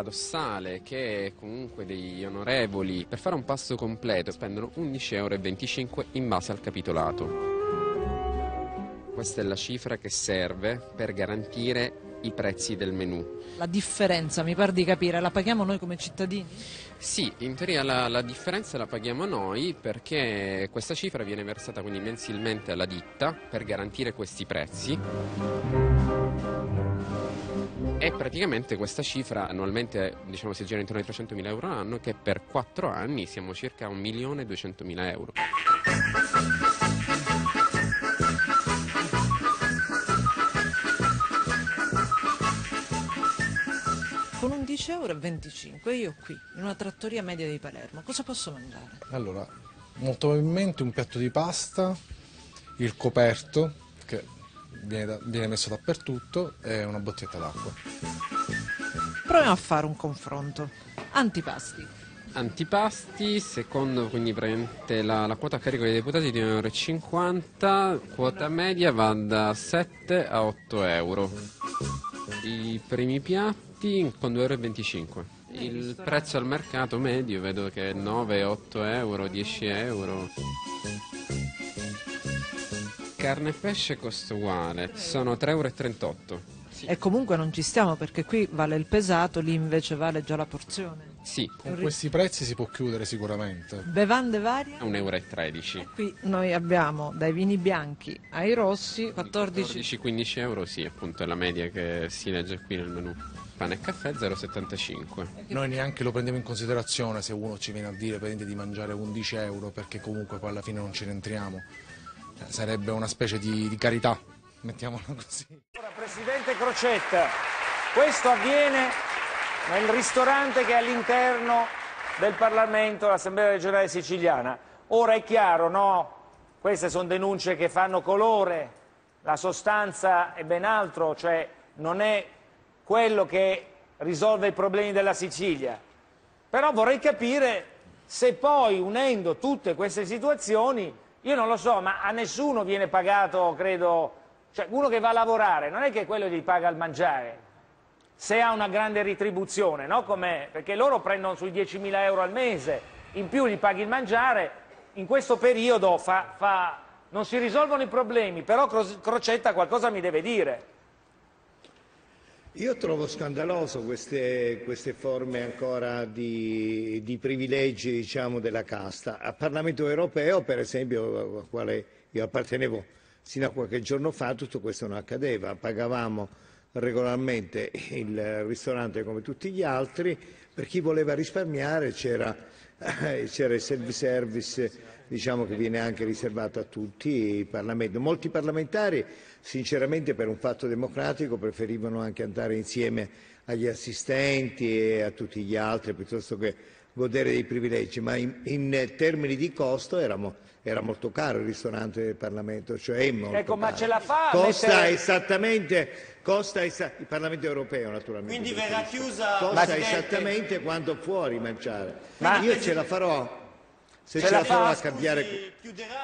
paradossale che comunque degli onorevoli per fare un passo completo spendono 11,25 euro in base al capitolato. Questa è la cifra che serve per garantire i prezzi del menù. La differenza, mi pare di capire, la paghiamo noi come cittadini? Sì, in teoria la, la, differenza la paghiamo noi perché questa cifra viene versata quindi mensilmente alla ditta per garantire questi prezzi. E praticamente questa cifra annualmente diciamo, si gira intorno ai 300.000 euro all'anno che per 4 anni siamo circa a 1.200.000 euro. Con 11,25 euro io qui, in una trattoria media di Palermo, cosa posso mangiare? Allora, molto probabilmente un piatto di pasta, il coperto, che viene, da, viene messo dappertutto, e una bottiglietta d'acqua. Proviamo a fare un confronto. Antipasti. Antipasti, secondo quindi praticamente la, la quota a carico dei deputati di 1,50 euro, quota media va da 7 a 8 euro. I primi piatti con 2,25 euro. Il prezzo al mercato medio vedo che è 9, 8 euro, 10 euro. Carne e pesce costa uguale, sono 3,38 euro. E comunque non ci stiamo perché qui vale il pesato, lì invece vale già la porzione. Sì. Con questi prezzi si può chiudere sicuramente. Bevande varie? 1,13 euro. Qui noi abbiamo dai vini bianchi ai rossi 14... 14-15 euro, sì, appunto è la media che si legge qui nel menù pane e caffè 0,75. Noi neanche lo prendiamo in considerazione se uno ci viene a dire di mangiare 11 euro perché comunque poi alla fine non ci rientriamo. Sarebbe una specie di, di carità, mettiamola così. Ora, Presidente Crocetta, questo avviene nel ristorante che è all'interno del Parlamento, l'Assemblea regionale siciliana. Ora è chiaro, no? Queste sono denunce che fanno colore, la sostanza è ben altro, cioè non è quello che risolve i problemi della Sicilia. Però vorrei capire se poi unendo tutte queste situazioni, io non lo so, ma a nessuno viene pagato, credo, cioè uno che va a lavorare, non è che quello gli paga il mangiare, se ha una grande ritribuzione, no? perché loro prendono sui 10.000 euro al mese, in più gli paghi il mangiare, in questo periodo fa, fa, non si risolvono i problemi, però Crocetta qualcosa mi deve dire. Io trovo scandaloso queste, queste forme ancora di, di privilegi diciamo, della casta. Al Parlamento europeo, per esempio, al quale io appartenevo sino a qualche giorno fa, tutto questo non accadeva. Pagavamo regolarmente il ristorante come tutti gli altri, per chi voleva risparmiare c'era, c'era il self-service diciamo, che viene anche riservato a tutti i parlamenti. Molti parlamentari sinceramente per un fatto democratico preferivano anche andare insieme agli assistenti e a tutti gli altri piuttosto che godere dei privilegi, ma in, in termini di costo era, era, molto caro il ristorante del Parlamento, cioè è molto ecco, caro. ma ce la fa costa mettere... esattamente, costa esa... il Parlamento europeo naturalmente. Quindi verrà chiusa... Costa Presidente... esattamente quanto fuori mangiare. Ma... Io ce la farò se ce, ce la farò a cambiare,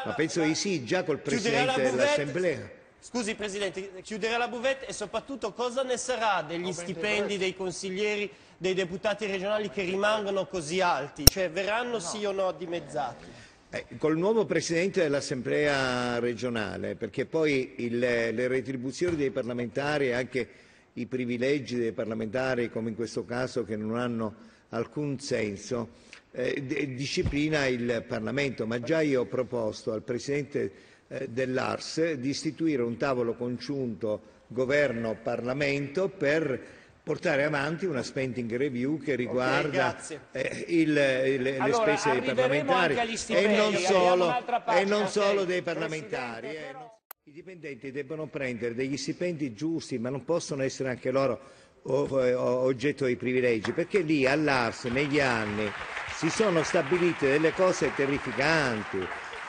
ma penso di sì, già col Presidente dell'Assemblea. Scusi Presidente, chiuderà la buvette e soprattutto cosa ne sarà degli stipendi dei consiglieri, dei deputati regionali che rimangono così alti? Cioè verranno sì o no dimezzati? Eh, col nuovo Presidente dell'Assemblea regionale, perché poi il, le retribuzioni dei parlamentari e anche i privilegi dei parlamentari, come in questo caso, che non hanno alcun senso, eh, disciplina il Parlamento, ma già io ho proposto al Presidente eh, dell'Ars di istituire un tavolo congiunto Governo-Parlamento per portare avanti una spending review che riguarda okay, eh, il, il, le allora, spese dei parlamentari e non solo, e non solo dei parlamentari. Eh, non... I dipendenti debbono prendere degli stipendi giusti, ma non possono essere anche loro oggetto di privilegi, perché lì all'Ars negli anni si sono stabilite delle cose terrificanti,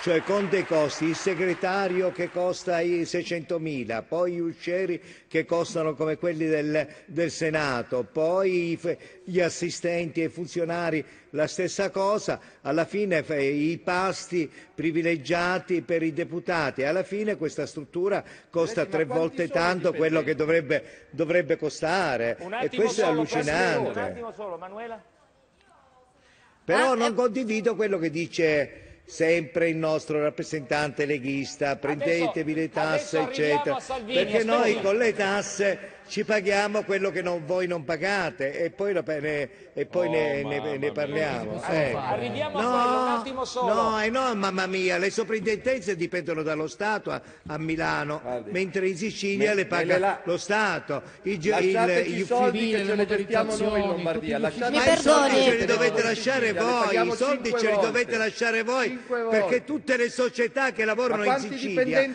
cioè con dei costi, il segretario che costa i 600.000, poi gli uscieri che costano come quelli del, del Senato, poi gli assistenti e i funzionari la stessa cosa, alla fine i pasti privilegiati per i deputati, alla fine questa struttura costa tre volte tanto quello che dovrebbe, dovrebbe costare Un e questo è solo, Un allucinante. attimo solo, Manuela. Però Ah, non eh. condivido quello che dice sempre il nostro rappresentante leghista, prendetevi le tasse, eccetera, perché noi con le tasse ci paghiamo quello che non- voi non pagate e poi, lo- ne, e poi ne, ne- ne parliamo. eh. Arriviamo a No, quello, un attimo solo. No, eh no, mamma mia, le soprintendenze dipendono dallo Stato a, a Milano, mentre in Sicilia me- le paga le la- lo Stato. I, il- Lasciateci gli i soldi che ce li gestiamo noi in Lombardia. Lasciate ma i soldi perdoni. ce li dovete lasciare voi, i soldi ce li dovete lasciare voi, perché tutte le società che lavorano in Sicilia,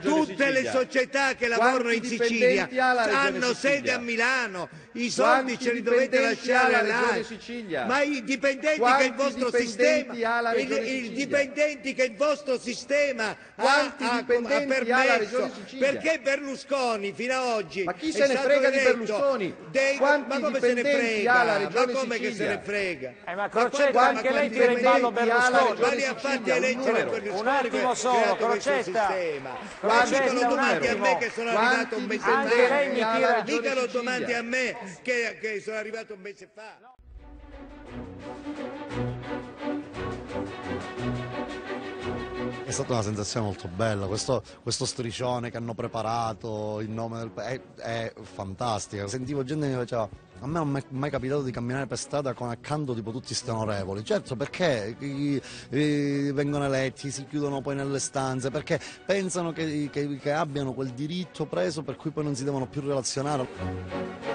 tutte le società che lavorano in Sicilia ha la Regione hanno sede a Milano, i soldi Quanti ce li dovete lasciare la là. Regione Sicilia? Ma i dipendenti che Quanti il vostro dipendenti sistema, ha la i, Regione i Sicilia? dipendenti che il vostro sistema ha, Quanti ha- ha ha permesso, Sicilia? perché Berlusconi fino ad oggi Ma chi è se ne stato frega di Berlusconi? dei- Quanti ma come se ne frega? ha la Regione ma come che se Sicilia? ne frega? Eh, ma Crocetta, ma anche lei tira in ballo Berlusconi. Ma li ha fatti Sicilia? Un eleggere. Berlusconi Un attimo che- solo, Crocetta. sistema. Crocetta, Ma dicano un attimo. me che sono Quanti arrivato un mese Anche fa. lei mi tira- Regione Dicano Sicilia? domandi a me che, che sono arrivato un mese fa. È stata una sensazione molto bella, questo, questo striscione che hanno preparato in nome del paese è, è fantastica. Sentivo gente che mi diceva, a me non è mai capitato di camminare per strada con accanto tipo tutti sti onorevoli. Certo perché i- i- vengono eletti, si chiudono poi nelle stanze, perché pensano che, che- che abbiano quel diritto preso per cui poi non si devono più relazionare.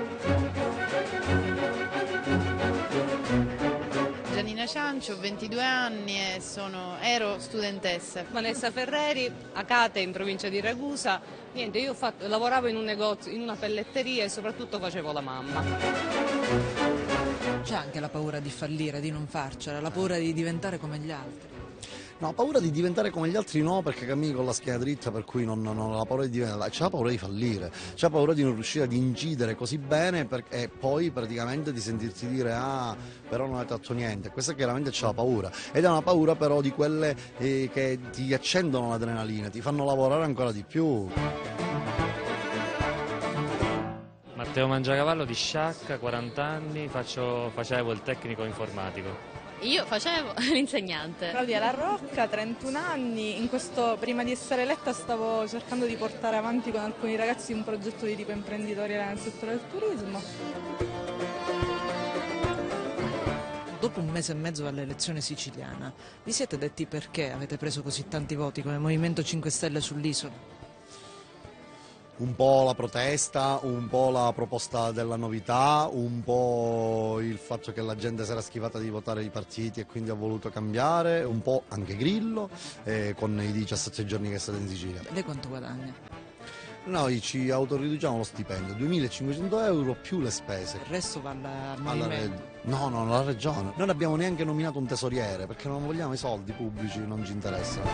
Giannina Ciancio, ho 22 anni e sono, ero studentessa. Vanessa Ferreri, Acate in provincia di Ragusa. Niente, io fatto- lavoravo in un negozio, in una pelletteria e soprattutto facevo la mamma. C'è anche la paura di fallire, di non farcela, la paura di diventare come gli altri. No, paura di diventare come gli altri no, perché cammini con la schiena dritta, per cui non, non la paura di diventare, c'è la paura di fallire, c'è la paura di non riuscire ad incidere così bene per- e poi praticamente di sentirti dire ah, però non hai fatto niente. Questa chiaramente c'è la paura. Ed è una paura però di quelle eh, che ti accendono l'adrenalina, ti fanno lavorare ancora di più. Matteo Mangiacavallo di Sciacca, 40 anni, faccio- facevo il tecnico informatico. Io facevo l'insegnante. Claudia La Rocca, 31 anni, in questo, prima di essere eletta stavo cercando di portare avanti con alcuni ragazzi un progetto di tipo imprenditoriale nel settore del turismo. Dopo un mese e mezzo dall'elezione siciliana, vi siete detti perché avete preso così tanti voti come Movimento 5 Stelle sull'isola? Un po' la protesta, un po' la proposta della novità, un po' il fatto che la gente si era schivata di votare i partiti e quindi ha voluto cambiare, un po' anche Grillo eh, con i 17 giorni che è stato in Sicilia. Lei quanto guadagna? Noi ci autoriduciamo lo stipendio, 2.500 euro più le spese. Il resto va alla- al Alla reg- no, no, alla regione. Non abbiamo neanche nominato un tesoriere perché non vogliamo i soldi pubblici, non ci interessano.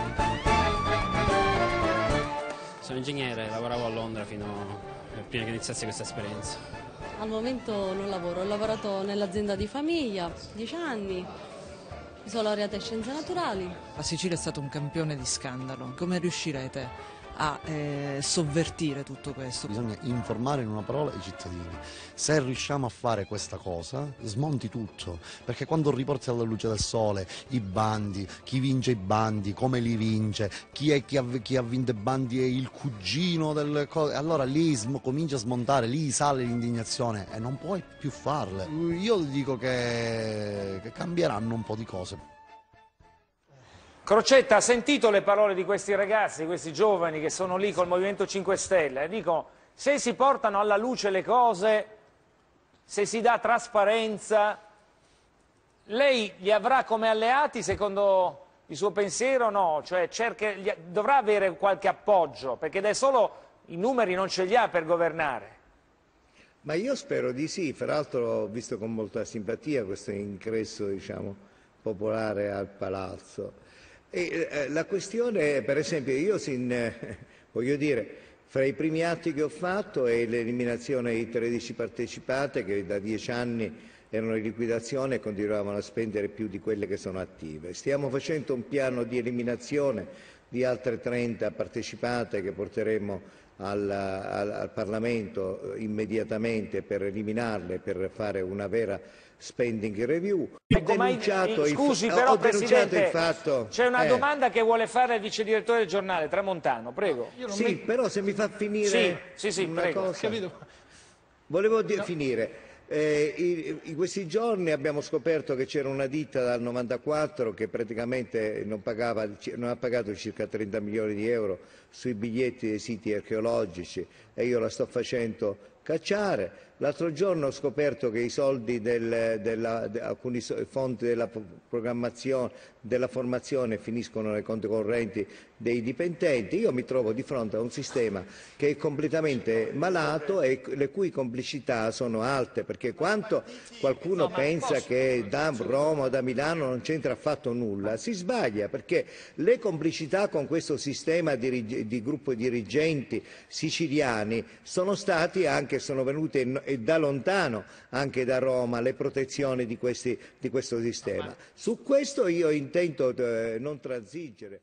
Sono ingegnere, lavoravo a Londra fino a prima che iniziasse questa esperienza. Al momento non lavoro, ho lavorato nell'azienda di famiglia, 10 anni. Mi sono laureata in scienze naturali. La Sicilia è stato un campione di scandalo. Come riuscirete a eh, sovvertire tutto questo? Bisogna informare in una parola i cittadini. Se riusciamo a fare questa cosa, smonti tutto. Perché quando riporti alla luce del sole i bandi, chi vince i bandi, come li vince, chi, è, chi, ha, chi ha vinto i bandi è il cugino del... Allora lì sm- comincia a smontare, lì sale l'indignazione e non puoi più farle. Io dico che, che cambieranno un po' di cose. Crocetta ha sentito le parole di questi ragazzi, di questi giovani che sono lì col Movimento 5 Stelle. Dicono, se si portano alla luce le cose, se si dà trasparenza, lei li avrà come alleati secondo il suo pensiero o no? Cioè cerca- dovrà avere qualche appoggio, perché da solo i numeri non ce li ha per governare. Ma io spero di sì, fra l'altro ho visto con molta simpatia questo ingresso diciamo, popolare al palazzo. E, eh, la questione, per esempio, io sin, eh, voglio dire, fra i primi atti che ho fatto è l'eliminazione di 13 partecipate che da 10 anni erano in liquidazione e continuavano a spendere più di quelle che sono attive. Stiamo facendo un piano di eliminazione di altre 30 partecipate che porteremo al, al, al Parlamento eh, immediatamente per eliminarle, per fare una vera spending review. Ho Ecco, ma il- denunciato il- il, scusi, fa- però, ho denunciato Presidente, il fatto... C'è una eh, domanda che vuole fare il vice direttore del giornale, Tramontano, prego. Sì, però se mi fa finire Sì, sì, sì, una prego. cosa. Volevo di- finire. Eh, in, in questi giorni abbiamo scoperto che c'era una ditta dal 94 che praticamente non, pagava- non ha pagato circa 30 milioni di euro sui biglietti dei siti archeologici e io la sto facendo cacciare. L'altro giorno ho scoperto che i soldi del- della, de- alcuni fondi della della formazione finiscono nei conti correnti dei dipendenti. Io mi trovo di fronte a un sistema che è completamente malato e le cui complicità sono alte, perché quanto qualcuno pensa che da Roma o da Milano non c'entra affatto nulla, si sbaglia, perché le complicità con questo sistema di, di gruppo dirigenti siciliani sono stati anche, sono venute in- da lontano, anche da Roma, le protezioni di, questi- di questo sistema. Su questo io intento eh, non transigere.